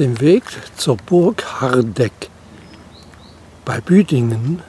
dem Weg zur Burg Hardeck bei Büdingen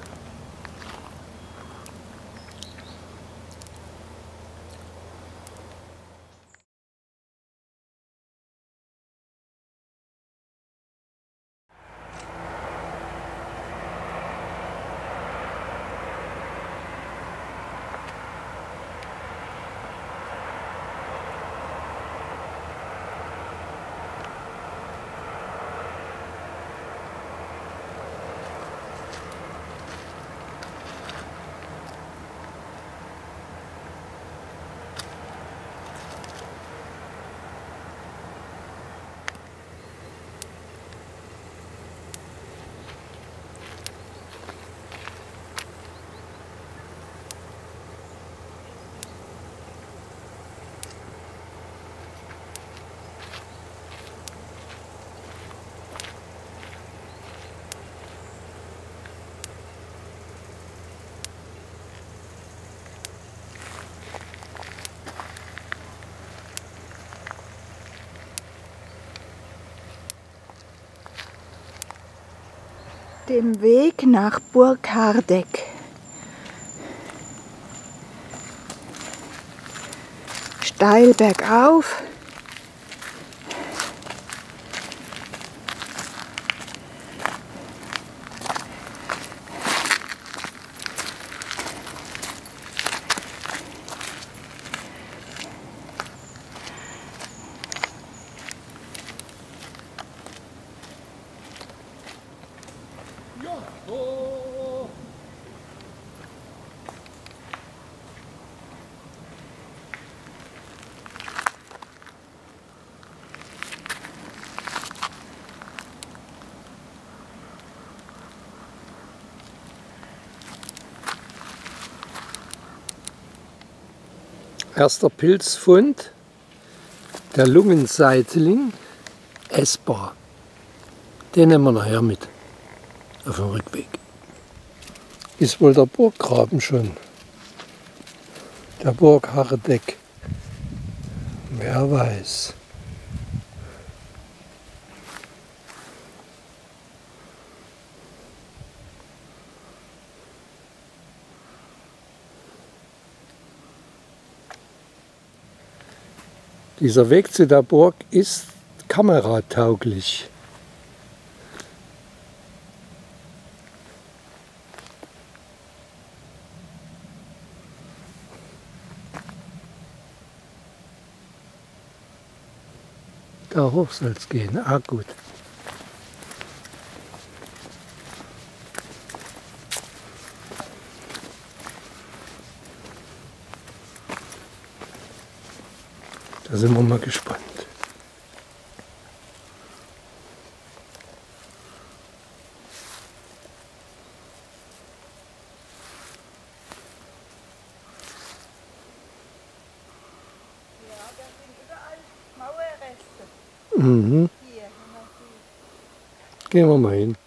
dem Weg nach Burg Hardeck. Steil bergauf. Erster Pilzfund, der Lungenseitling, essbar. Den nehmen wir nachher mit auf dem Rückweg. Ist wohl der Burggraben schon. Der Burg Hardeck. Wer weiß. Dieser Weg zu der Burg ist kameratauglich. Da hoch soll es gehen. Ah gut. Sind wir mal gespannt. Mhm. Gehen wir mal hin.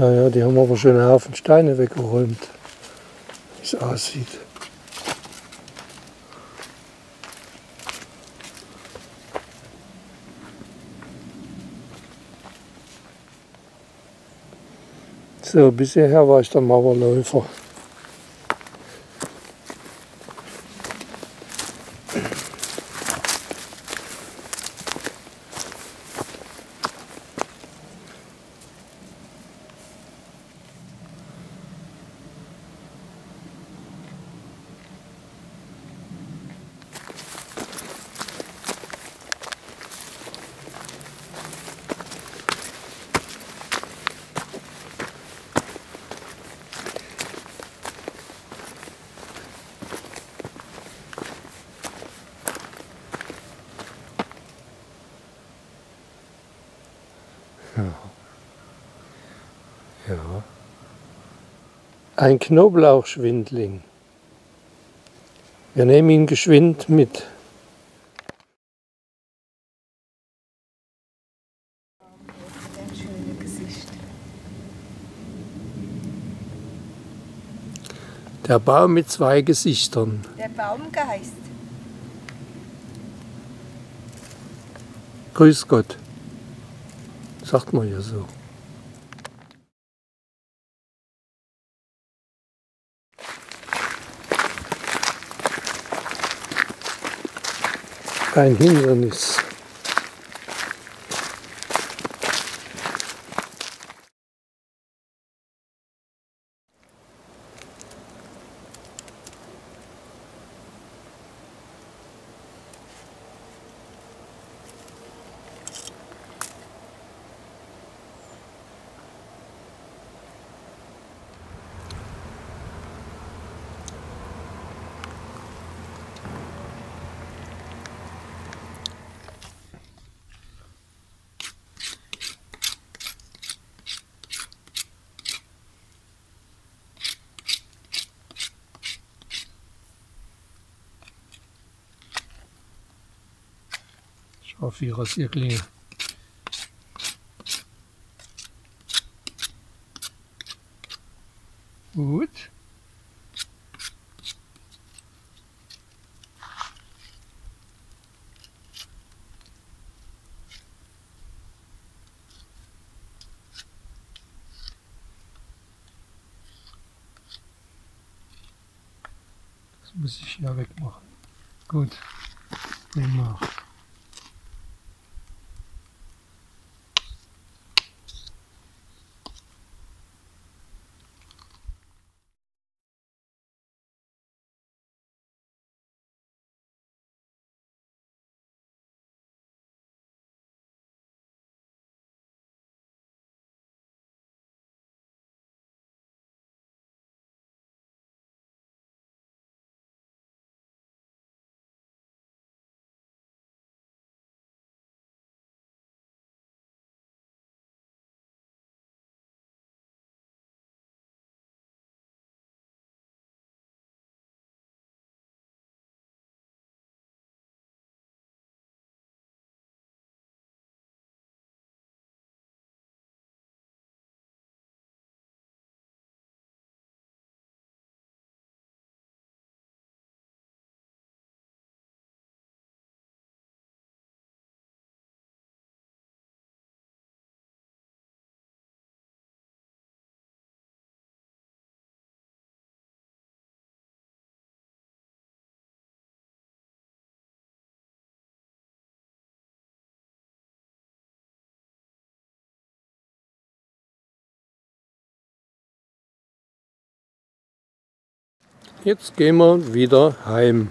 Ja, ja, die haben aber schon einen Haufen Steine weggeräumt, wie es aussieht. So, bisher war ich der Mauerläufer. Ein Knoblauchschwindling. Wir nehmen ihn geschwind mit. Der Baum mit zwei Gesichtern. Der Baumgeist. Grüß Gott. Sagt man ja so. Ein Hindernis. Schau, wie Rasierklinge. Gut. Das muss ich ja wegmachen. Gut. Prima. Jetzt gehen wir wieder heim.